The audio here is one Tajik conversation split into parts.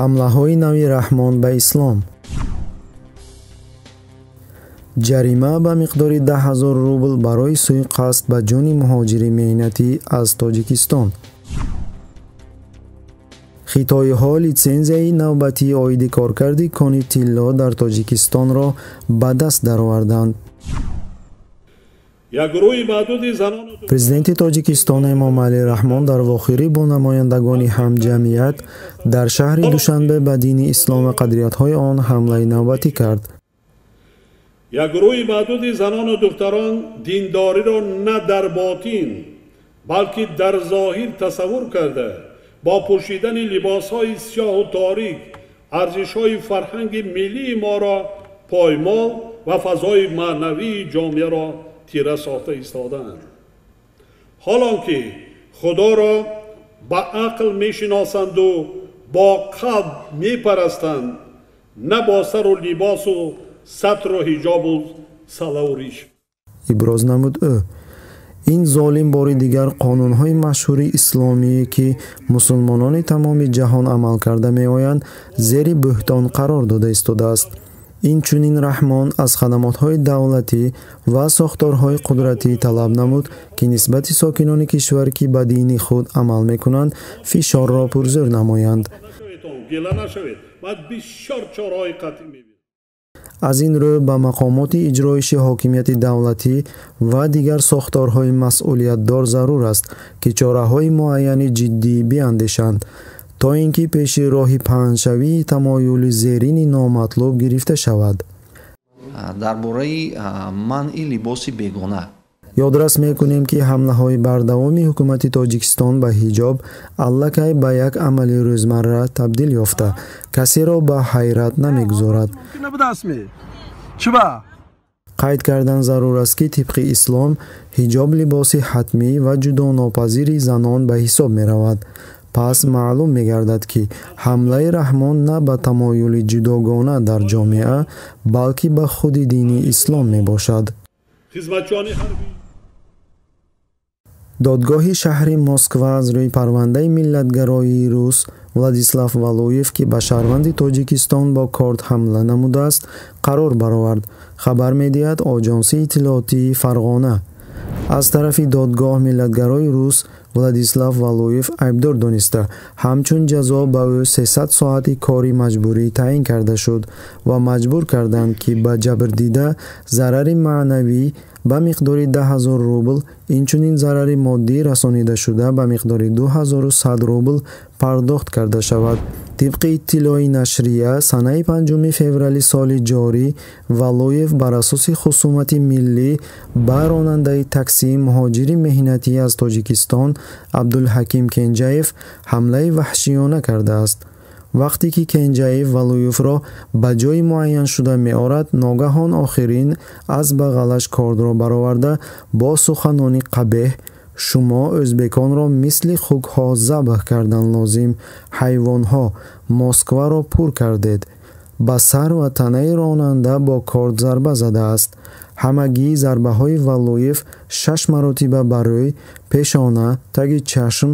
ҳамлаҳои нави раҳмон ба ислом. Ҷарима ба миқдори 10000 рубл барои суиқасд ба ҷони муҳоҷири меҳнатӣ аз тоҷикистон. Хитоиҳо литсензияи навбатии оиди коркарди кони тилло дар тоҷикистонро ба даст дароварданд президенти тоҷикистон эмомалӣ раҳмон дар вохӯрӣ бо намояндагони ҳамҷамъият дар шаҳри душанбе ба дини ислом ва қадриятҳои он ҳамлаи навбатӣ кард як гурӯҳи маъдуди занону духтарон диндориро на дар ботин балки дар зоҳир тасаввур карда бо пӯшидани либосҳои сиёҳу торик арзишҳои фарҳанги миллии моро поймол ва фазои маънавии ҷомеаро тира сохта истодаанд. Ҳолон ки худоро ба ақл мешиносанду бо қалб мепарастанд на бо сару либосу сатру ҳиҷобу салаву риш иброз намуд ӯ. Ин золим бори дигар қонунҳои машҳури исломие ки мусулмонони тамоми ҷаҳон амал карда меоянд зери бӯҳтон қарор дода истодааст инчунин раҳмон аз хадамотҳои давлатӣ ва сохторҳои қудратӣ талаб намуд ки нисбати сокинони кишвар ки ба дини худ амал мекунанд фишорро пурзӯр намоянд. Аз ин рӯ ба мақомоти иҷроиши ҳокимияти давлатӣ ва дигар сохторҳои масъулиятдор зарур аст ки чораҳои муайяни ҷиддӣ биандешанд то ин ки пеши роҳи паҳншавии тамоюли зерини номатлуб гирифта шавад. Дар бораи манъи либоси бегона. Ёдрас мекунем ки ҳамлаҳои бардавоми ҳукумати тоҷикистон ба ҳиҷоб аллакай ба як амали рӯзмарра табдил ёфта. Касеро ба ҳайрат намегузорад. Қайд кардан зарур аст ки тибқи ислом ҳиҷоб либоси ҳатмӣ ва ҷудонопазири занон ба ҳисоб меравад пас маълум мегардад ки ҳамлаи раҳмон на ба тамоюли ҷудогона дар ҷомеа балки ба худи дини ислом мебошад. Додгоҳи шаҳри москва аз рӯи парвандаи миллатгароии рус владислав валуев ки ба шаҳрванди тоҷикистон бо корт ҳамла намудааст қарор баровард. Хабар медиҳад оҷонсии иттилоотии фарғона. Аз тарафи додгоҳ миллатгарои рус владислав валуев айбдор дониста. ҳамчун ҷазо ба ӯ 300 соати кори маҷбурӣ таъин карда шуд ва маҷбур карданд ки ба ҷабрдида зарари маънавӣ ба миқдори 10000 рубл инчунин зарари моддӣ расонидашуда ба миқдори 2100 рубл пардохт карда шавад. Тибқи иттилои нашрия санаи 5 феврали соли ҷорӣ валоев бар асоси хусумати миллӣ ба ронандаи таксии муҳоҷири меҳнатӣ аз тоҷикистон абдулҳаким кенҷаев ҳамлаи ваҳшиёна кардааст вақте ки кенҷаев валуевро ба ҷойи муайяншуда меорад ногаҳон охирин аз бағалаш кордро бароварда бо суханони қабеҳ шумо ӯзбеконро мисли хугҳо забҳ кардан лозим. ҳайвонҳо москваро пур кардед. ба сар ва танаи ронанда бо корд зарба задааст. ҳамагии зарбаҳои валуев шаш маротиба ба рӯй пешона таги чашм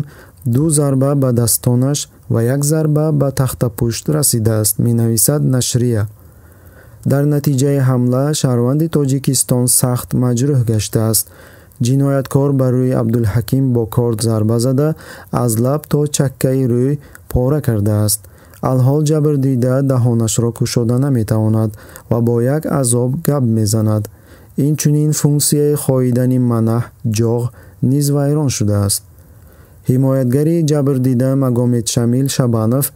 ду зарба ба дастонаш ва як зарба ба тахтапушт расидааст менависад нашрия. Дар натиҷаи ҳамла шаҳрванди тоҷикистон сахт маҷрӯҳ гаштааст. Ҷинояткор ба рӯи абдулҳаким бо корд зарба зада аз лаб то чаккаи рӯй пора кардааст. Алҳол ҷабрдида даҳонашро кушода наметавонад ва бо як азоб гап мезанад. Инчунин функсияи хоидани манаҳ ҷоғ низ вайрон шудааст ҳимоятгари ҷабрдида магомедшамил шабанов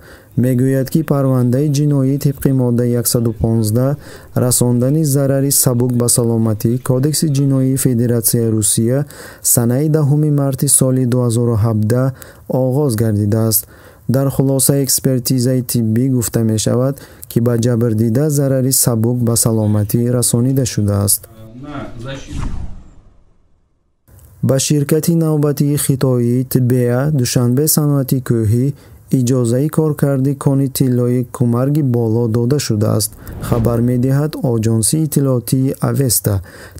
мегӯяд ки парвандаи ҷиноӣ тибқи моддаи 115 расондани зарари сабук ба саломатӣ кодекси ҷиноии федератсияи русия санаи 10 марти соли 2017 оғоз гардидааст. Дар хулосаи экспертизаи тиббӣ гуфта мешавад ки ба ҷабрдида зарари сабук ба саломатӣ расонида шудааст ба ширкати навбатии хитоии тбеа душанбе саноати кӯҳӣ иҷозаи коркарди кони тиллои кумарги боло дода шудааст. Хабар медиҳад оҷонсии иттилоотии авеста.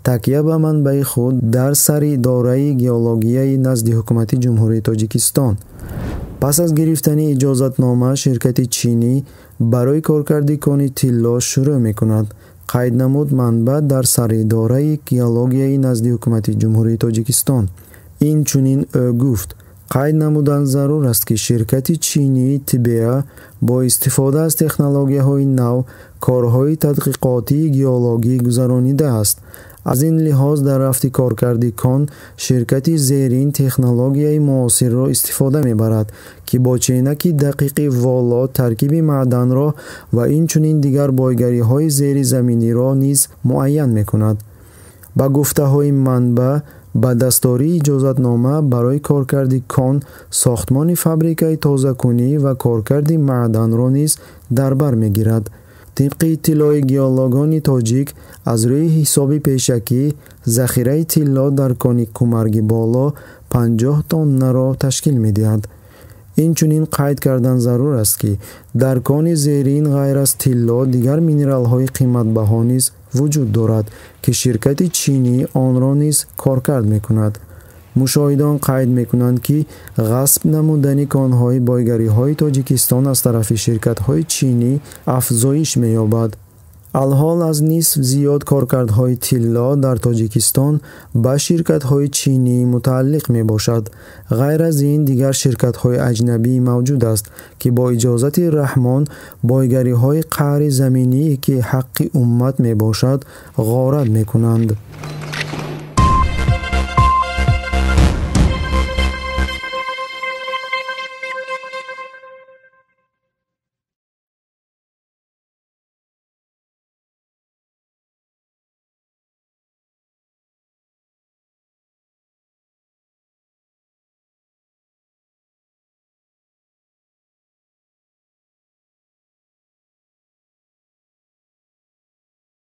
Такя ба манбаи худ дар сари идораи геологияи назди ҳукумати ҷумҳурии тоҷикистон. Пас аз гирифтани иҷозатнома ширкати чинӣ барои коркарди кони тилло шурӯъ мекунад қайд намуд манбаъ дар саридораи геологияи назди ҳукумати ҷумҳурии тоҷикистон. инчунин ӯ гуфт қайд намудан зарур аст ки ширкати чинии тибеа бо истифода аз технологияҳои нав корҳои тадқиқотии геологӣ гузаронидааст аз ин лиҳоз дар рафти коркарди кон ширкати зерин технологияи муосирро истифода мебарад ки бо ченаки дақиқи воло таркиби маъданро ва инчунин дигар бойгариҳои зеризаминиро низ муайян мекунад. Ба гуфтаҳои манбаъ ба дастории иҷозатнома барои коркарди кон сохтмони фабрикаи тозакунӣ ва коркарди маъданро низ дар бар мегирад тибқи иттилои геологони тоҷик аз рӯи ҳисоби пешакӣ захираи тилло дар кони кумарги боло 50 тоннаро ташкил медиҳад. инчунин қайд кардан зарур аст ки дар кони зерин ғайр аз тилло дигар минералҳои қиматбаҳо низ вуҷуд дорад ки ширкати чинӣ онро низ коркард мекунад мушоҳидон қайд мекунанд ки ғасб намудани конҳои бойгариҳои тоҷикистон аз тарафи ширкатҳои чинӣ афзоиш меёбад. Алҳол аз нисф зиёд коркардҳои тилло дар тоҷикистон ба ширкатҳои чинӣ мутааллиқ мебошад. Ғайр аз ин дигар ширкатҳои аҷнабӣ мавҷуд аст ки бо иҷозати раҳмон бойгариҳои қаҳри заминие ки ҳаққи уммат мебошад ғорат мекунанд